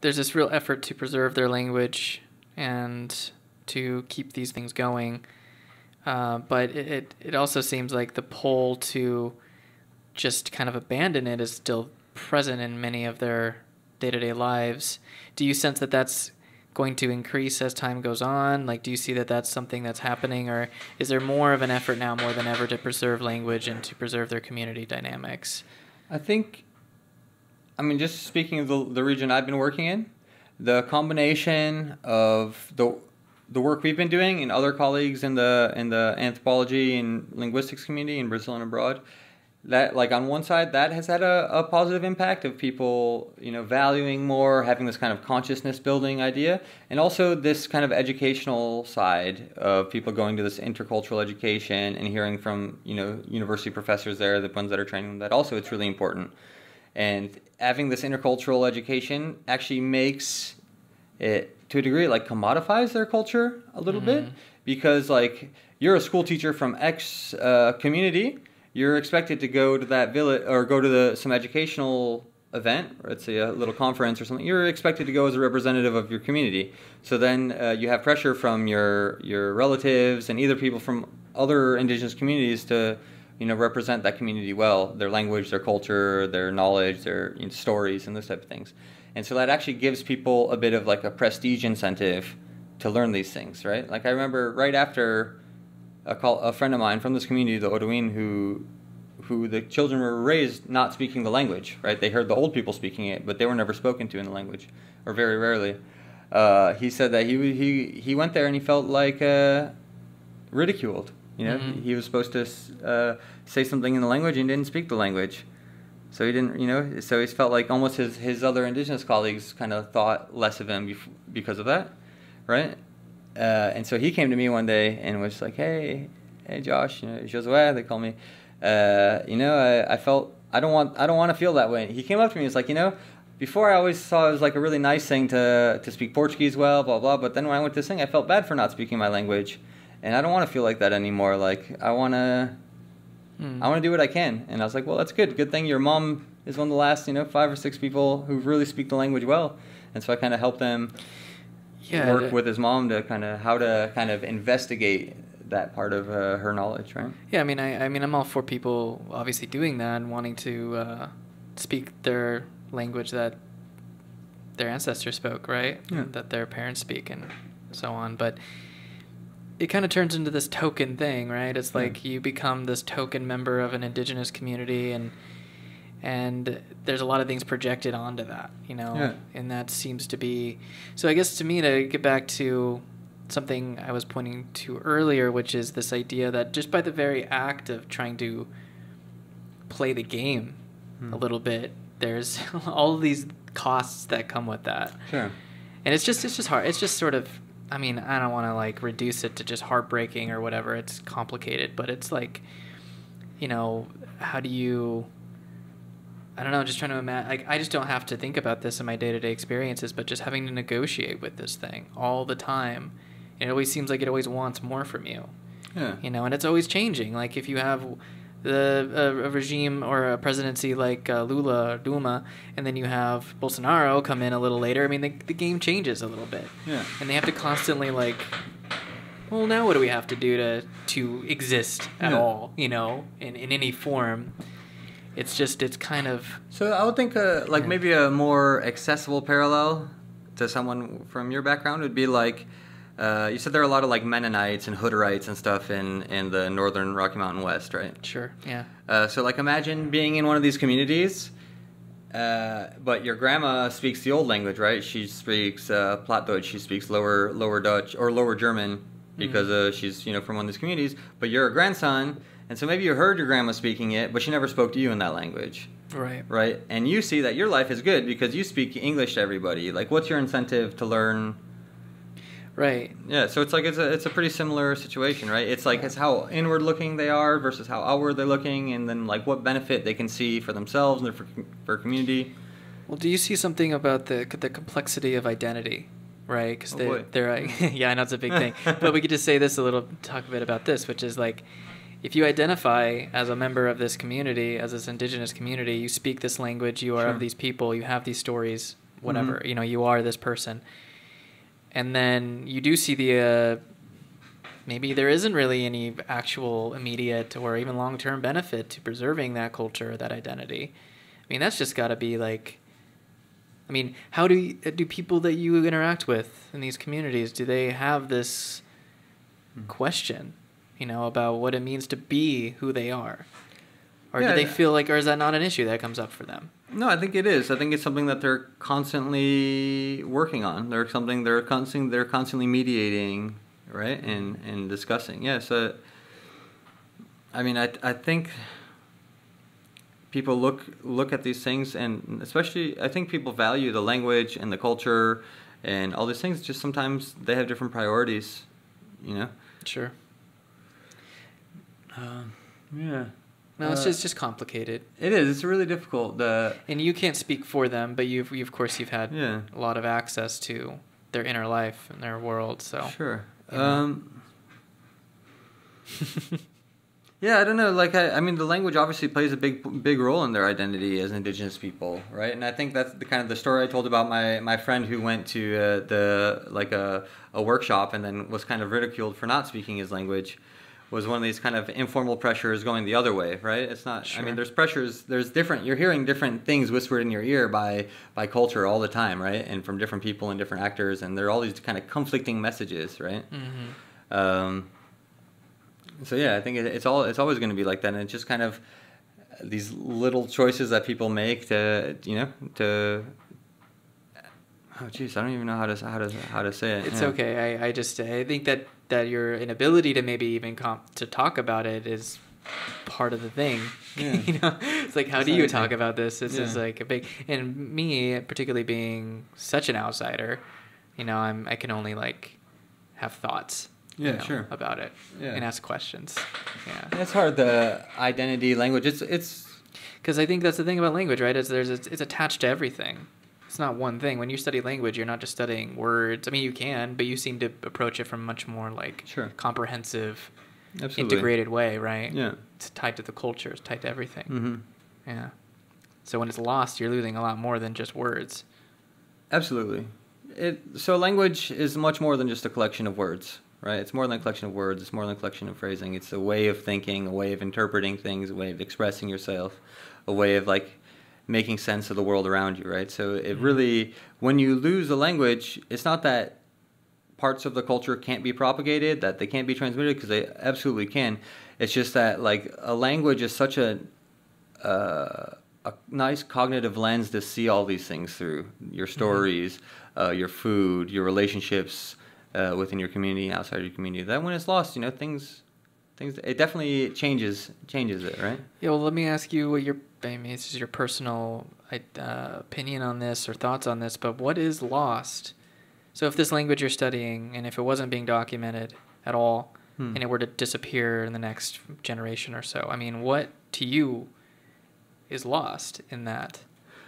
there's this real effort to preserve their language and to keep these things going. Uh, but it, it, it also seems like the pull to just kind of abandon it is still present in many of their day to day lives. Do you sense that that's going to increase as time goes on? Like, do you see that that's something that's happening, or is there more of an effort now, more than ever, to preserve language and to preserve their community dynamics? I think, I mean, just speaking of the, the region I've been working in, the combination of the the work we've been doing and other colleagues in the in the anthropology and linguistics community in Brazil and abroad that like on one side that has had a, a positive impact of people you know valuing more having this kind of consciousness building idea and also this kind of educational side of people going to this intercultural education and hearing from you know university professors there the ones that are training them, that also it's really important and having this intercultural education actually makes it to a degree like commodifies their culture a little mm-hmm. bit because like you're a school teacher from x uh, community you're expected to go to that village or go to the some educational event, or let's say a little conference or something. You're expected to go as a representative of your community. So then uh, you have pressure from your your relatives and either people from other indigenous communities to you know represent that community well, their language, their culture, their knowledge, their you know, stories, and those type of things. And so that actually gives people a bit of like a prestige incentive to learn these things, right? Like I remember right after a, call, a friend of mine from this community, the Oro Win, who who the children were raised not speaking the language, right? They heard the old people speaking it, but they were never spoken to in the language, or very rarely. Uh, he said that he he he went there and he felt like uh, ridiculed. You know, mm-hmm. he was supposed to uh, say something in the language and didn't speak the language, so he didn't. You know, so he felt like almost his his other indigenous colleagues kind of thought less of him bef- because of that, right? Uh, and so he came to me one day and was like, "Hey, hey, Josh, you know, Josue, they call me. Uh, you know, I, I, felt I don't want I don't want to feel that way." He came up to me and was like, "You know, before I always saw it was like a really nice thing to to speak Portuguese well, blah blah. But then when I went to sing, I felt bad for not speaking my language, and I don't want to feel like that anymore. Like I want to." Hmm. I want to do what I can, and I was like, "Well, that's good. Good thing your mom is one of the last, you know, five or six people who really speak the language well." And so I kind of helped them yeah, work with his mom to kind of how to kind of investigate that part of uh, her knowledge, right? Yeah, I mean, I, I mean, I'm all for people obviously doing that and wanting to uh, speak their language that their ancestors spoke, right? Yeah. That their parents speak and so on. But it kind of turns into this token thing, right? It's like yeah. you become this token member of an indigenous community and and there's a lot of things projected onto that, you know, yeah. and that seems to be. So I guess to me to get back to something I was pointing to earlier, which is this idea that just by the very act of trying to play the game hmm. a little bit, there's all of these costs that come with that. Sure. And it's just it's just hard. It's just sort of I mean, I don't want to like reduce it to just heartbreaking or whatever. It's complicated, but it's like you know, how do you I don't know, just trying to imagine. Like, I just don't have to think about this in my day to day experiences, but just having to negotiate with this thing all the time. And it always seems like it always wants more from you. Yeah. You know, and it's always changing. Like, if you have the a, a regime or a presidency like uh, Lula or Dilma, and then you have Bolsonaro come in a little later, I mean, the, the game changes a little bit. Yeah. And they have to constantly, like, well, now what do we have to do to, to exist at yeah. all, you know, in, in any form? it's just it's kind of so i would think uh, like yeah. maybe a more accessible parallel to someone from your background would be like uh, you said there are a lot of like Mennonites and Hutterites and stuff in, in the northern Rocky Mountain West, right? Sure, yeah. Uh, so like imagine being in one of these communities, uh, but your grandma speaks the old language, right? She speaks uh, Plattdeutsch, she speaks lower lower Dutch or lower German because mm-hmm. she's you know from one of these communities. But you're a grandson and so maybe you heard your grandma speaking it, but she never spoke to you in that language. Right. Right. And you see that your life is good because you speak English to everybody. Like, what's your incentive to learn? Right. Yeah. So it's like it's a it's a pretty similar situation, right? It's like it's how inward looking they are versus how outward they're looking, and then like what benefit they can see for themselves and for for community. Well, do you see something about the the complexity of identity? Right, because oh, they, they're like, yeah, I know it's a big thing, but we could just say this a little, talk a bit about this, which is like, if you identify as a member of this community, as this indigenous community, you speak this language, you are sure. of these people, you have these stories, whatever. Mhm. You know, you are this person, and then you do see the. Uh, maybe there isn't really any actual immediate or even long term benefit to preserving that culture, that identity. I mean, that's just got to be like. I mean, how do you, do people that you interact with in these communities do they have this Mm. question, you know, about what it means to be who they are, or Yeah, do they yeah. feel like, or is that not an issue that comes up for them? No, I think it is. I think it's something that they're constantly working on. They're something they're constantly they're constantly mediating, right, and and discussing. Yeah. So, I mean, I I think people look look at these things, and especially I think people value the language and the culture, and all these things. Just sometimes they have different priorities, you know. Sure. Um, yeah. No, it's Uh, just just complicated, It is. It's really difficult. The and you can't speak for them, but you've, you of course you've had Yeah. a lot of access to their inner life and their world. So Sure. you know. Um, yeah, I don't know. Like, I, I mean, the language obviously plays a big, big role in their identity as Indigenous people, right? And I think that's the kind of the story I told about my my friend who went to uh, the like a a workshop and then was kind of ridiculed for not speaking his language. Was one of these kind of informal pressures going the other way, right? It's not. I mean, there's pressures. There's different. You're hearing different things whispered in your ear by by culture all the time, right? And from different people and different actors, and there are all these kind of conflicting messages, right? hmm Um, so yeah, I think it, it's all it's always going to be like that, and it's just kind of these little choices that people make to you know to. Oh jeez, I don't even know how to how to how to say it. It's yeah. okay. I, I just I think that that your inability to maybe even comp- to talk about it is part of the thing. Yeah. you know, it's like how do you talk about this? This is like a big and me particularly being such an outsider, you know, I'm I can only like have thoughts. you Yeah, know, sure. About it Yeah. and ask questions. Yeah. It's hard the identity language. It's it's Because I think that's the thing about language, right? Is there's it's, it's attached to everything. It's not one thing. When you study language, you're not just studying words. I mean, you can, but you seem to approach it from a much more like Sure. comprehensive, absolutely integrated way, right? Yeah. It's tied to the culture. It's tied to everything. hmm Yeah. So when it's lost, you're losing a lot more than just words. Absolutely. It so language is much more than just a collection of words, right? It's more than a collection of words. It's more than a collection of phrasing. It's a way of thinking, a way of interpreting things, a way of expressing yourself, a way of like making sense of the world around you, right? So it Mhm. really, when you lose the language, it's not that parts of the culture can't be propagated, that they can't be transmitted, because they absolutely can. It's just that like a language is such a uh, a nice cognitive lens to see all these things through your stories, uh, your food, your relationships uh, within your community, outside your community. That when it's lost, you know, things, things, it definitely changes changes it, right? Yeah. Well, let me ask you what your I mean, this is your personal uh, opinion on this or thoughts on this, but what is lost? So if this language you're studying and if it wasn't being documented at all, Hmm. and it were to disappear in the next generation or so, I mean, what to you is lost in that?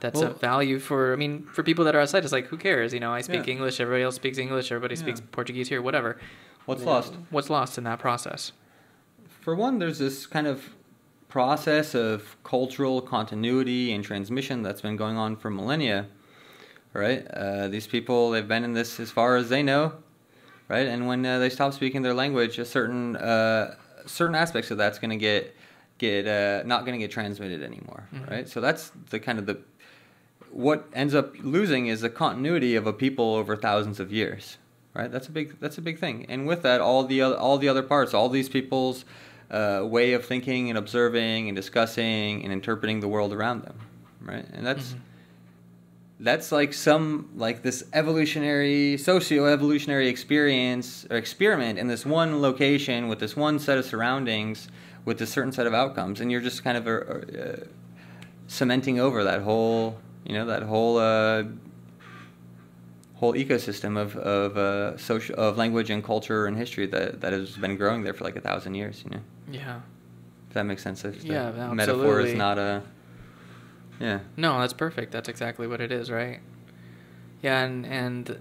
That's a value for. I mean, for people that are outside, it's like who cares? You know, I speak Yeah. English. Everybody else speaks English. Everybody Yeah. speaks Portuguese here. Whatever. What's lost? What's lost in that process? For one, there's this kind of process of cultural continuity and transmission that's been going on for millennia, right? Uh, these people, they've been in this as far as they know, right? And when uh, they stop speaking their language, a certain uh, certain aspects of that's going to get get uh, not going to get transmitted anymore, Mhm. right? So that's the kind of the what ends up losing is the continuity of a people over thousands of years, right? That's a big that's a big thing, and with that, all the other, all the other parts, all these people's uh, way of thinking and observing and discussing and interpreting the world around them, right? And that's Mhm. that's like some like this evolutionary socio-evolutionary experience or experiment in this one location with this one set of surroundings with a certain set of outcomes and you're just kind of uh, uh, cementing over that whole you know that whole uh, whole ecosystem of of uh, social of language and culture and history that that has been growing there for like a thousand years you know Yeah. if that makes sense if Yeah, no, metaphor is not a yeah No, that's perfect. That's exactly what it is, right? Yeah, and and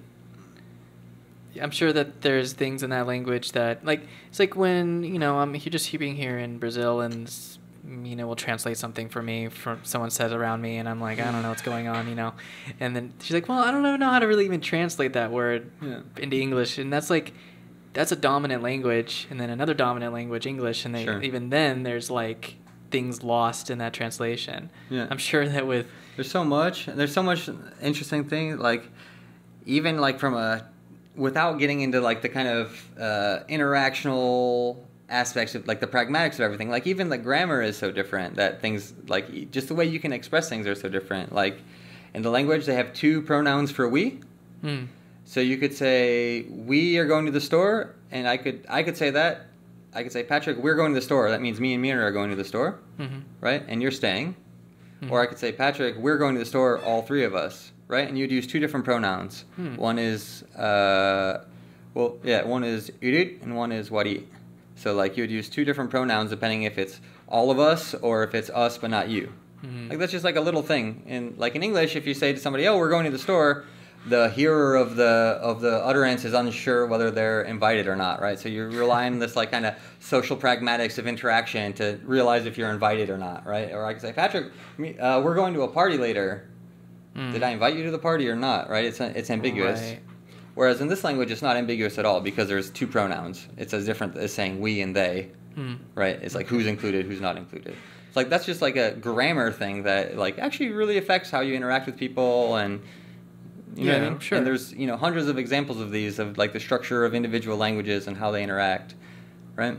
I'm sure that there's things in that language that like it's like when you know I'm just being here in Brazil and s- Mina will translate something for me from someone says around me, and I'm like, I don't know what's going on, you know. And then she's like, Well, I don't even know how to really even translate that word Yeah. into English, and that's like, that's a dominant language, and then another dominant language, English, and they, Sure. even then there's like things lost in that translation. Yeah. I'm sure that with There's so much. There's so much interesting thing. Like, even like from a, without getting into like the kind of uh, interactional aspects of like the pragmatics of everything. Like even the grammar is so different that things like just the way you can express things are so different. Like in the language, they have two pronouns for we. hmm, So you could say we are going to the store, and I could I could say that. I could say Patrick, we're going to the store. That means me and Mina are going to the store, hmm right? And you're staying. Mhm. Or I could say, Patrick, we're going to the store, all three of us, right? And you'd use two different pronouns. Hmm. One is, uh, well, yeah, one is urit and one is wari. So, like, you'd use two different pronouns depending if it's all of us or if it's us but not you. hmm. Like, that's just like a little thing. In like in English, if you say to somebody, "Oh, we're going to the store," the hearer of the of the utterance is unsure whether they're invited or not, right? So you rely on this like kind of social pragmatics of interaction to realize if you're invited or not, right? Or I can say, Patrick, me- uh, we're going to a party later. Hmm. Did I invite you to the party or not? Right? It's it's ambiguous. Right. Whereas in this language, it's not ambiguous at all because there's two pronouns. It's as different as saying we and they Hmm. right? It's like who's included, who's not included. It's like that's just like a grammar thing that like actually really affects how you interact with people and you know what I Yeah, mean? sure. And there's you know hundreds of examples of these of like the structure of individual languages and how they interact, right?